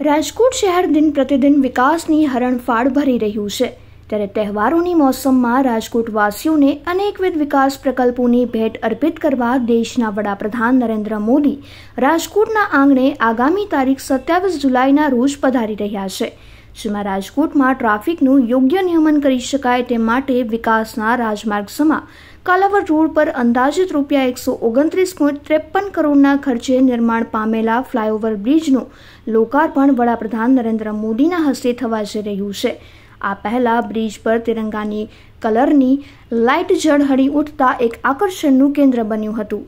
રાજકોટ શહેર દિન પ્રતિદિન વિકાસની હરણફાળ ભરી રહ્યું છે. ત્યારે તહેવારોની મોસમમાં રાજકોટવાસીઓને અનેકવિધ વિકાસ પ્રકલ્પોની ભેટ અર્પિત કરવા દેશના વડાપ્રધાન નરેન્દ્ર મોદી રાજકોટના આંગણે આગામી તારીખ સત્યાવીસ જુલાઈના રોજ પધારી રહ્યા છે. જેમાં રાજકોટમાં ટ્રાફિકનું યોગ્ય નિયમન કરી શકાય તે માટે વિકાસના રાજમાર્ગ સમા કાલાવર રોડ પર અંદાજિત રૂપિયા એકસો ઓગણત્રીસ પોઈન્ટ ત્રેપન કરોડના ખર્ચે નિર્માણ પામેલા ફ્લાયઓવર બ્રિજનું લોકાર્પણ વડાપ્રધાન નરેન્દ્ર મોદીના હસ્તે થવા જઈ રહ્યું છે. આ પહેલા બ્રિજ પર તિરંગાની કલરની લાઇટ ઝળહળી ઉઠતા એક આકર્ષણનું કેન્દ્ર બન્યું હતું.